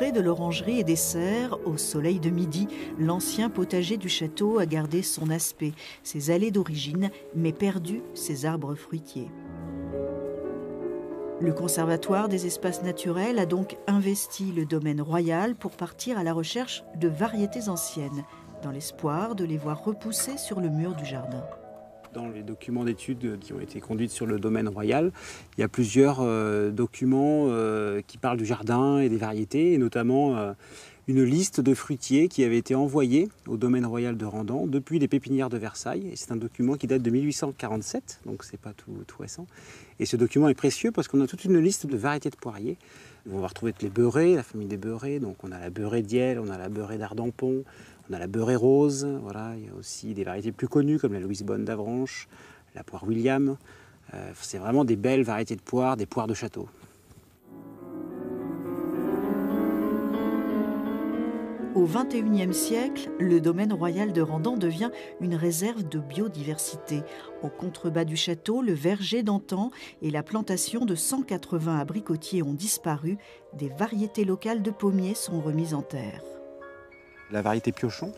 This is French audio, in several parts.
de l'orangerie et des serres, au soleil de midi, l'ancien potager du château a gardé son aspect, ses allées d'origine, mais perdu ses arbres fruitiers. Le Conservatoire des espaces naturels a donc investi le domaine royal pour partir à la recherche de variétés anciennes, dans l'espoir de les voir repousser sur le mur du jardin dans les documents d'études qui ont été conduits sur le domaine royal, il y a plusieurs euh, documents euh, qui parlent du jardin et des variétés, et notamment euh, une liste de fruitiers qui avait été envoyée au domaine royal de Randan depuis les pépinières de Versailles. C'est un document qui date de 1847, donc c'est pas tout, tout, récent. Et ce document est précieux parce qu'on a toute une liste de variétés de poiriers. On va retrouver les beurrés, la famille des beurrés. Donc on a la beurrée d'Iel, on a la beurrée d'Ardampont, on a la beurrée rose, voilà. il y a aussi des variétés plus connues comme la Louise Bonne d'Avranches, la poire William. Euh, c'est vraiment des belles variétés de poires, des poires de château. Au XXIe siècle, le domaine royal de Randan devient une réserve de biodiversité. Au contrebas du château, le verger d'antan et la plantation de 180 abricotiers ont disparu. Des variétés locales de pommiers sont remises en terre la variété piochon,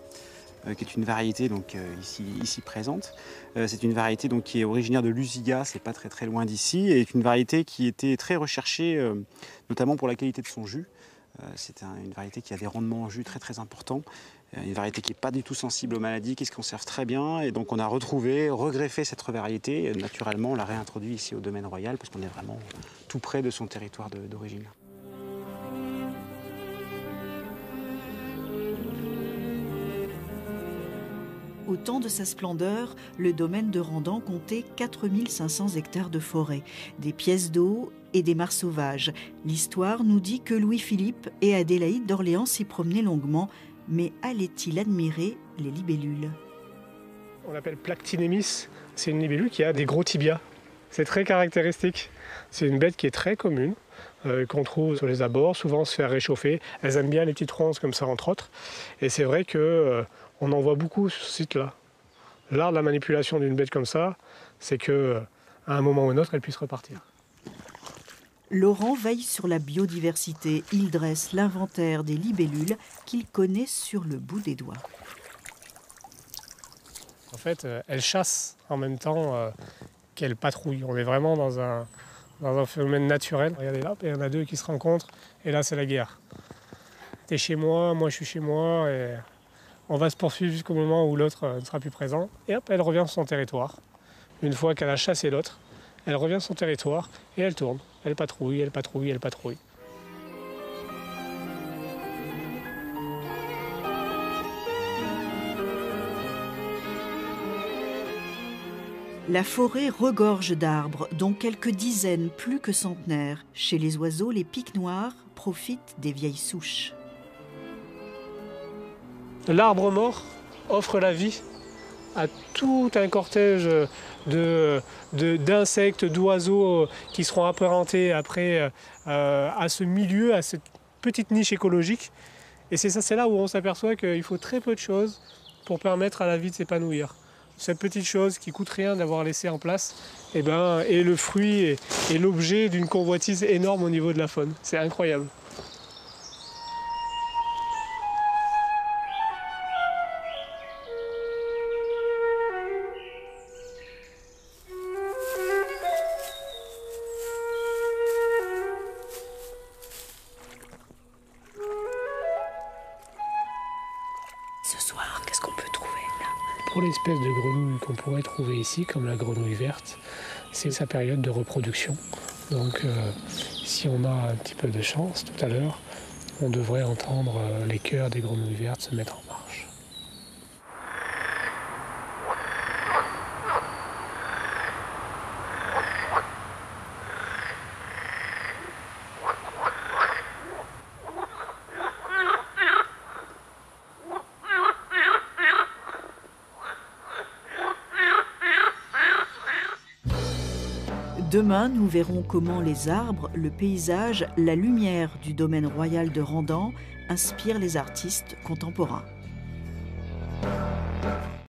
euh, qui est une variété donc, euh, ici, présente. Euh, c'est une variété donc, qui est originaire de l'Usiga, c'est pas très très loin d'ici, et est une variété qui était très recherchée, notamment pour la qualité de son jus. C'est une variété qui a des rendements en jus très très importants, une variété qui n'est pas du tout sensible aux maladies, qui se conserve très bien, et donc on a retrouvé, regreffé cette variété, et naturellement on l'a réintroduit ici au domaine royal, parce qu'on est vraiment tout près de son territoire d'origine. Au temps de sa splendeur, le domaine de Randan comptait 4500 hectares de forêt, des pièces d'eau et des mares sauvages. L'histoire nous dit que Louis-Philippe et Adélaïde d'Orléans s'y promenaient longuement, mais allait-il admirer les libellules? On l'appelle Plactinemis, c'est une libellule qui a des gros tibias. C'est très caractéristique. C'est une bête qui est très commune, euh, qu'on trouve sur les abords, souvent se faire réchauffer. Elles aiment bien les petites ronces comme ça, entre autres. Et c'est vrai que euh, en voit beaucoup sur ce site-là. L'art de la manipulation d'une bête comme ça, c'est que à un moment ou un autre, elle puisse repartir. Laurent veille sur la biodiversité. Il dresse l'inventaire des libellules qu'il connaît sur le bout des doigts. En fait, euh, elle chasse en même temps euh, qu'elle patrouille. On est vraiment dans un, dans un phénomène naturel. Regardez là, il y en a deux qui se rencontrent, et là, c'est la guerre. T'es chez moi, moi je suis chez moi, et on va se poursuivre jusqu'au moment où l'autre euh, ne sera plus présent. Et hop, elle revient sur son territoire. Une fois qu'elle a chassé l'autre, elle revient sur son territoire et elle tourne. Elle patrouille, elle patrouille, elle patrouille. La forêt regorge d'arbres, dont quelques dizaines plus que centenaires. Chez les oiseaux, les pics noirs profitent des vieilles souches. L'arbre mort offre la vie à tout un cortège d'insectes, d'oiseaux qui seront apparentés après euh, à ce milieu, à cette petite niche écologique. Et c'est là où on s'aperçoit qu'il faut très peu de choses pour permettre à la vie de s'épanouir. Cette petite chose qui coûte rien d'avoir laissé en place eh ben, est le fruit et l'objet d'une convoitise énorme au niveau de la faune. C'est incroyable. Pour l'espèce de grenouille qu'on pourrait trouver ici, comme la grenouille verte, c'est sa période de reproduction. Donc euh, si on a un petit peu de chance tout à l'heure, on devrait entendre euh, les cœurs des grenouilles vertes se mettre en marche. Demain, nous verrons comment les arbres, le paysage, la lumière du domaine royal de Randan inspirent les artistes contemporains.